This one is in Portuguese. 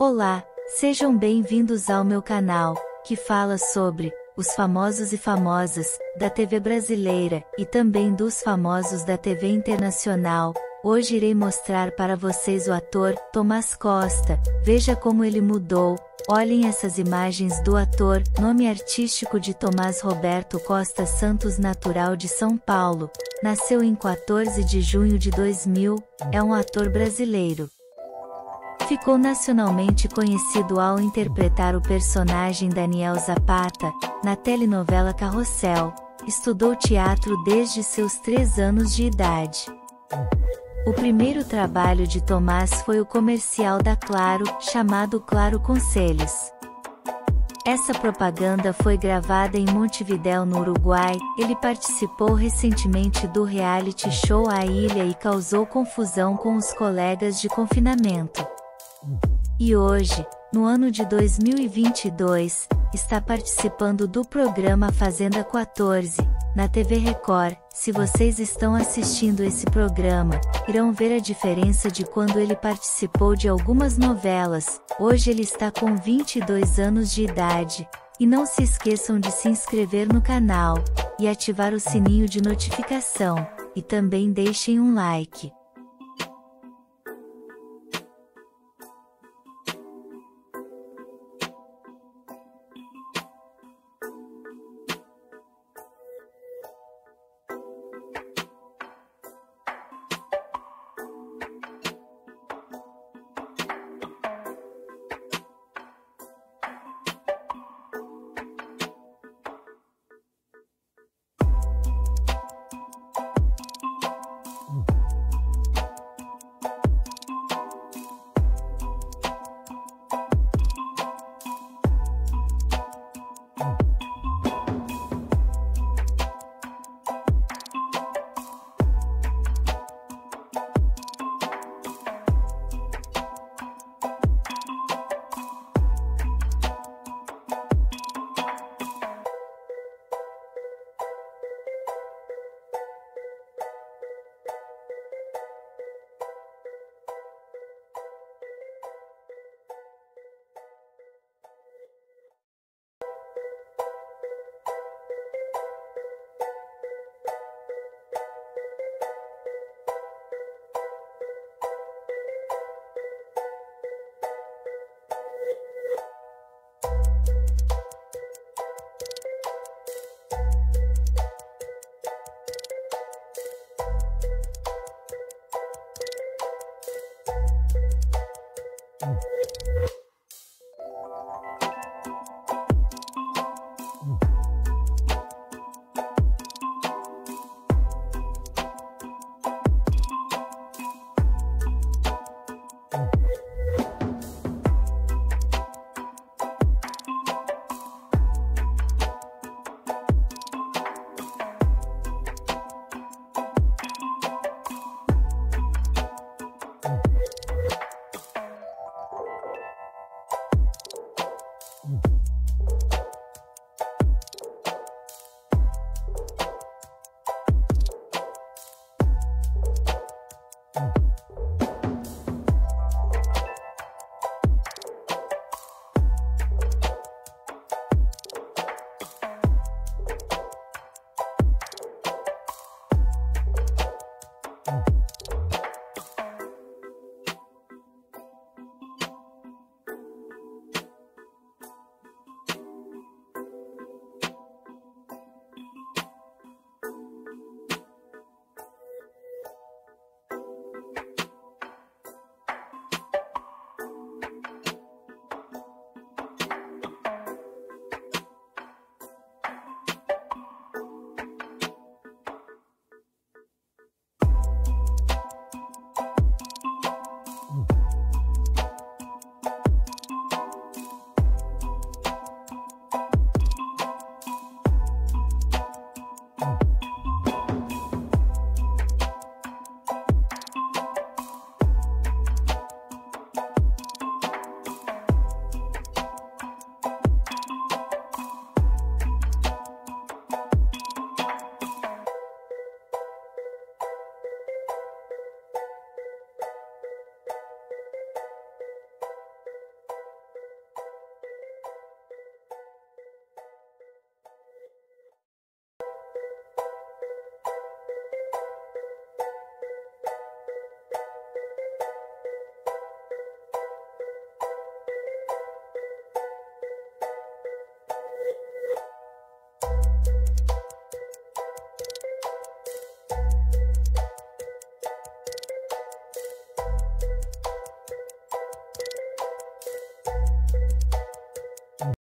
Olá, sejam bem-vindos ao meu canal, que fala sobre os famosos e famosas da TV brasileira e também dos famosos da TV internacional. Hoje irei mostrar para vocês o ator Tomás Costa. Veja como ele mudou. Olhem essas imagens do ator, nome artístico de Tomás Roberto Costa Santos, natural de São Paulo. Nasceu em 14 de junho de 2000. É um ator brasileiro. Ficou nacionalmente conhecido ao interpretar o personagem Daniel Zapata, na telenovela Carrossel. Estudou teatro desde seus três anos de idade. O primeiro trabalho de Tomás foi o comercial da Claro, chamado Claro Conselhos. Essa propaganda foi gravada em Montevidéu, no Uruguai. Ele participou recentemente do reality show A Ilha e causou confusão com os colegas de confinamento. E hoje, no ano de 2022, está participando do programa Fazenda 14, na TV Record. Se vocês estão assistindo esse programa, irão ver a diferença de quando ele participou de algumas novelas. Hoje ele está com 22 anos de idade. E não se esqueçam de se inscrever no canal e ativar o sininho de notificação. E também deixem um like.